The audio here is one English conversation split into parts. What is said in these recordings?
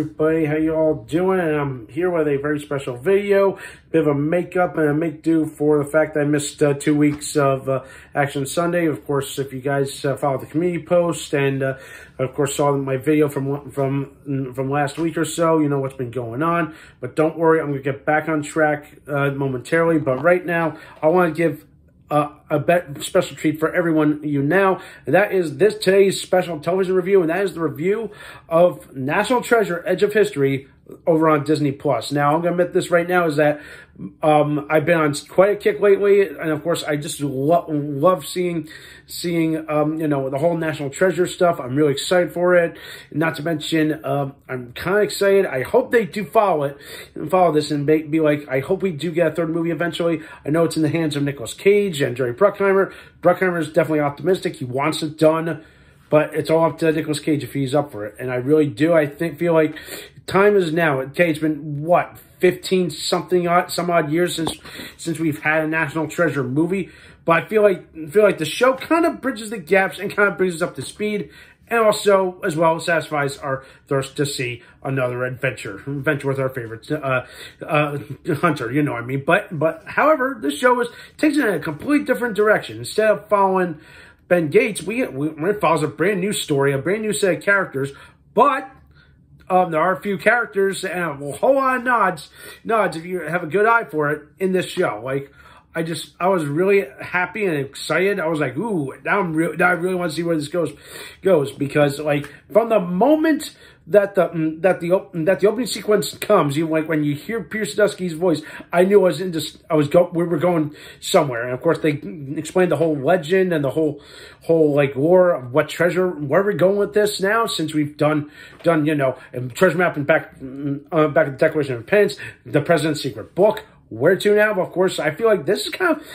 everybody? How you all doing? And I'm here with a very special video, bit of a makeup and a make do for the fact I missed uh, two weeks of uh, Action Sunday. Of course, if you guys uh, followed the community post and uh, of course saw my video from from from last week or so, you know what's been going on. But don't worry, I'm gonna get back on track uh, momentarily. But right now, I want to give uh, a special treat for everyone you now. And that is this today's special television review, and that is the review of National Treasure: Edge of History over on Disney Plus. Now, I'm going to admit this right now is that um, I've been on quite a kick lately, and of course, I just lo love seeing seeing um, you know the whole National Treasure stuff. I'm really excited for it. Not to mention, um, I'm kind of excited. I hope they do follow it and follow this and be, be like. I hope we do get a third movie eventually. I know it's in the hands of Nicolas Cage and Jerry Bruckheimer. Bruckheimer is definitely optimistic. He wants it done. But it's all up to Nicolas Cage if he's up for it. And I really do. I think feel like time is now. Okay, it's been what, 15 something odd some odd years since since we've had a National Treasure movie. But I feel like feel like the show kind of bridges the gaps and kind of brings us up to speed. And also, as well, satisfies our thirst to see another adventure, adventure with our favorite uh, uh, hunter. You know what I mean? But but however, this show is takes it in a completely different direction. Instead of following Ben Gates, we, we it follows a brand new story, a brand new set of characters, but um, there are a few characters and a whole lot of nods, nods if you have a good eye for it in this show. Like, I just, I was really happy and excited. I was like, ooh, now I'm real, now I really want to see where this goes, goes because like from the moment that the mm, that the that the opening sequence comes, you like when you hear Pierce Sadusky's voice, I knew I was in just I was go we were going somewhere, and of course they explained the whole legend and the whole whole like lore of what treasure where we're going with this now since we've done done you know treasure map and back mm, uh, back the Declaration of Independence, the President's Secret Book. Where to now? Of course, I feel like this is kind of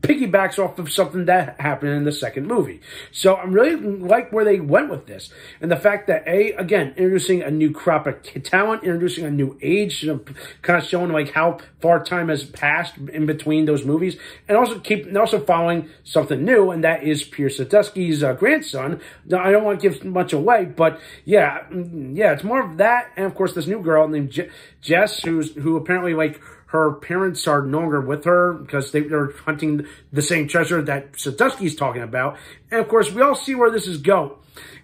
piggybacks off of something that happened in the second movie. So I'm really like where they went with this. And the fact that, A, again, introducing a new crop of talent, introducing a new age, you know, kind of showing like how far time has passed in between those movies, and also keep, and also following something new, and that is Pierce Sadusky's uh, grandson. I don't want to give much away, but yeah, mm, yeah, it's more of that, and of course this new girl named Je Jess, who's, who apparently like her parents are no longer with her because they, are hunting the same treasure that Sadusky's talking about. And of course, we all see where this is go,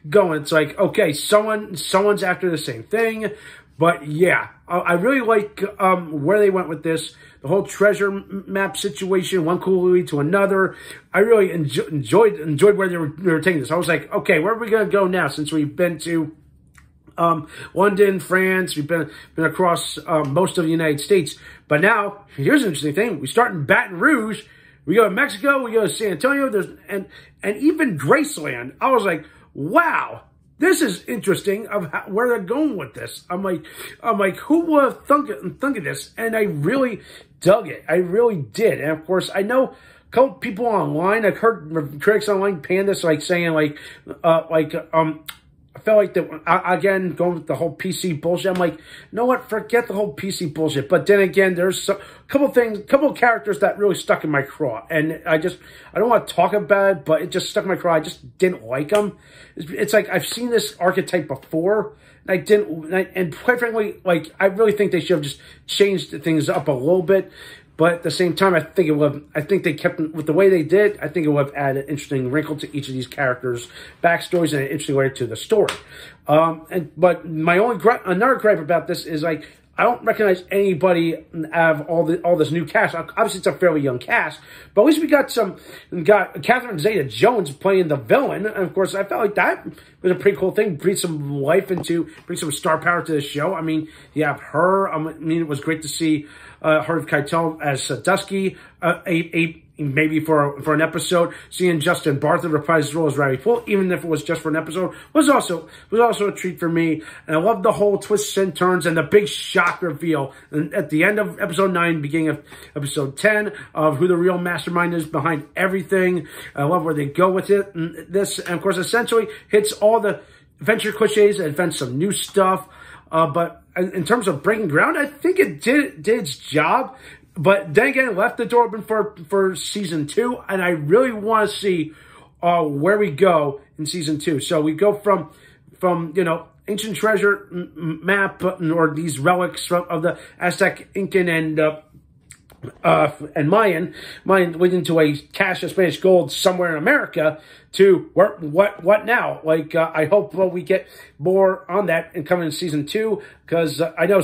going. It's like, okay, someone, someone's after the same thing. But yeah, I, really like um, where they went with this. The whole treasure map situation, one cool to another. I really enjoy, enjoyed enjoyed where they were, they were taking this. I was like, okay, where are we going to go now since we've been to um, London, France. We've been been across um, most of the United States. But now, here's an interesting thing. We start in Baton Rouge. We go to Mexico. We go to San Antonio. There's and and even Graceland. I was like, wow, this is interesting of how, where they're going with this. I'm like, I'm like, who would have thunk, thunk of this? And I really dug it. I really did. And of course, I know a couple people online. I've heard critics online pan this, like saying like, uh, like, um, I felt like that again going with the whole PC bullshit. I'm like, you know what? Forget the whole PC bullshit. But then again, there's a couple things, couple characters that really stuck in my craw, and I just I don't want to talk about it, but it just stuck in my craw. I just didn't like them. It's, it's like I've seen this archetype before, and I didn't. And, I, and quite frankly, like I really think they should have just changed things up a little bit. But at the same time, I think it would. I think they kept with the way they did. I think it would have added an interesting wrinkle to each of these characters' backstories and an interesting way to the story. Um, and but my only gripe, another gripe about this is like I don't recognize anybody of all the all this new cast. Obviously, it's a fairly young cast, but at least we got some. Got Catherine Zeta-Jones playing the villain, and of course, I felt like that was a pretty cool thing. Bring some life into, bring some star power to the show. I mean, you have her. I mean, it was great to see uh, Harvey Keitel as uh, Dusky, uh, a, a maybe for for an episode. Seeing Justin Bartha reprise his role as Riley Poole, even if it was just for an episode, was also was also a treat for me. And I love the whole twists and turns and the big shock reveal and at the end of episode nine, beginning of episode ten, of who the real mastermind is behind everything. I love where they go with it. And this, and of course, essentially hits all the adventure cliches and invents some new stuff. Uh, but in terms of breaking ground, I think it did, did its job. But then again, left the door open for, for season two, and I really want to see uh, where we go in season two. So we go from, from you know, ancient treasure map or these relics from of the Aztec, Incan, and uh, uh, and Mayan, Mayan went into a cache of Spanish gold somewhere in America to where, what, what now? Like, uh, I hope well, we get more on that and coming in season two, because uh, I know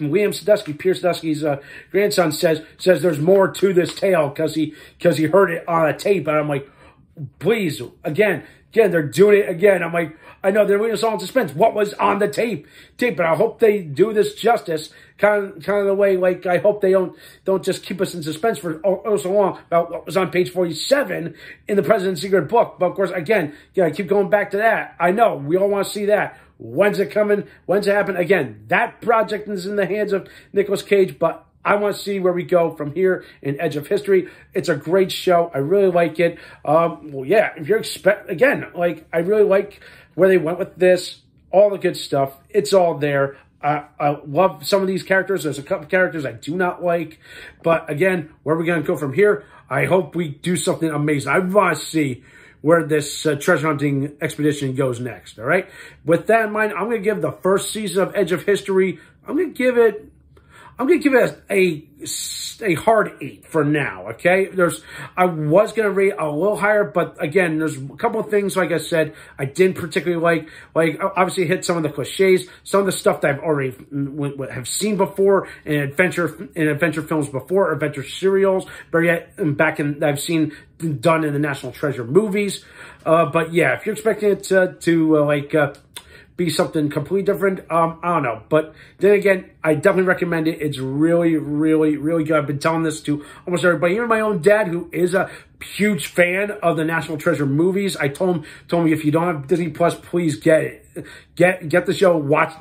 William Sadusky, Pierce Sadusky's uh, grandson says, says there's more to this tale because he, because he heard it on a tape. And I'm like, please, again, again, they're doing it again. I'm like, I know they're leaving us all in suspense. What was on the tape? Tape, but I hope they do this justice, kind of, kind of the way. Like I hope they don't don't just keep us in suspense for oh, oh so long about what was on page forty seven in the President's Secret Book. But of course, again, yeah, I keep going back to that. I know we all want to see that. When's it coming? When's it happen? Again, that project is in the hands of Nicolas Cage, but I want to see where we go from here in Edge of History. It's a great show. I really like it. Um, well, yeah, if you're expect again, like I really like where they went with this, all the good stuff. It's all there. I, I love some of these characters. There's a couple characters I do not like, but again, where are we going to go from here? I hope we do something amazing. I want to see where this uh, treasure hunting expedition goes next. All right. With that in mind, I'm going to give the first season of Edge of History. I'm going to give it I'm going to give it a, a, a hard eight for now, okay? There's, I was going to rate a little higher, but again, there's a couple of things, like I said, I didn't particularly like. Like, obviously hit some of the cliches, some of the stuff that I've already have seen before in adventure, in adventure films before, adventure serials, but yet back in, I've seen done in the National Treasure movies. Uh, but yeah, if you're expecting it to, to uh, like, uh, be something completely different. Um, I don't know. But then again, I definitely recommend it. It's really, really, really good. I've been telling this to almost everybody, even my own dad, who is a huge fan of the National Treasure movies. I told him, told me if you don't have Disney Plus, please get it. Get, get the show, watch,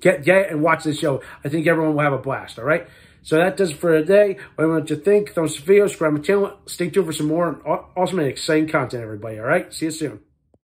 get, get it and watch the show. I think everyone will have a blast. All right. So that does it for today. What I want you to think, thumbs up video, subscribe my channel. Stay tuned for some more awesome and exciting content, everybody. All right. See you soon.